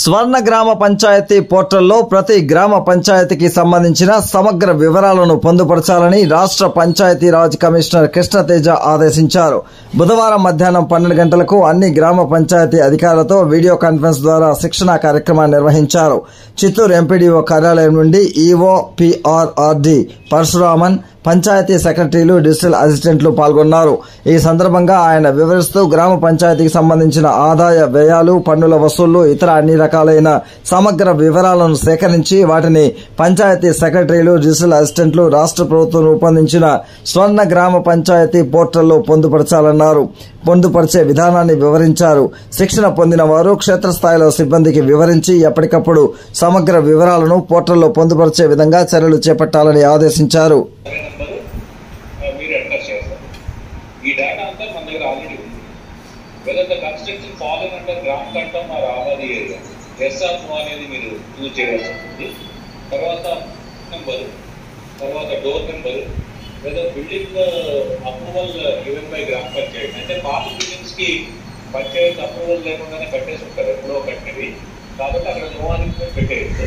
స్వర్ణ గ్రామ పంచాయతీ పోర్టల్లో ప్రతి గ్రామ పంచాయతీకి సంబంధించిన సమగ్ర వివరాలను పొందుపరచాలని రాష్ట్ర పంచాయతీ రాజ్ కమిషనర్ కృష్ణతేజ ఆదేశించారు. బుధవారం మధ్యాహ్నం పన్నెండు గంటలకు అన్ని గ్రామ పంచాయతీ అధికారులతో వీడియో కాన్ఫరెన్స్ ద్వారా శిక్షణ కార్యక్రమాన్ని నిర్వహించారు. చిత్తూరు ఎంపీడీఓ కార్యాలయం నుండి ఈఓ పిఆర్ఆర్డి పరశురామన్ పంచాయతీ సెక్రటరీలు డిజిటల్ అసిస్టెంట్లు పాల్గొన్నారు. ఈ సందర్భంగా ఆయన వివరిస్తూ గ్రామ పంచాయతీకి సంబంధించిన ఆదాయ వ్యయాలు పన్నుల వసూళ్ళు ఇతర అన్ని రకాలైన సమగ్ర వివరాలను సేకరించి వాటిని పంచాయతీ సెక్రటరీలు డిజిటల్ అసిస్టెంట్లు రాష్ట్ర ప్రభుత్వం రూపొందించిన స్వర్ణ గ్రామ పంచాయతీ పోర్టల్లో పొందుపరచాలన్నారు. పొందుపరిచే విధానాన్ని వివరించారు. శిక్షణ పొందిన వారు క్షేత్రస్థాయిలో సిబ్బందికి వివరించి ఎప్పటికప్పుడు సమగ్ర వివరాలను పోర్టల్లో పొందుపరిచే విధంగా చర్యలు చేపట్టాలని ఆదేశించారు. ఈ డేటా అంతా మన దగ్గర ఆల్రెడీ ఉంది. వెదర్ ద కన్స్ట్రక్షన్ అండర్ గ్రామ్ ఆర్ ఏరియా ఎస్ఆర్ నో అనేది మీరు యూజ్ చేయాల్సి ఉంటుంది తర్వాత నెంబరు తర్వాత డోర్ నెంబరు లేదా building approval given by gram panchayat. అంటే పాత బిల్డింగ్స్కి పంచాయతీ అప్రూవల్ లేకుండానే కట్టేసి ఉంటారు ఎప్పుడో కట్టినవి. కాబట్టి అక్కడ నో అని పెట్టేయచ్చు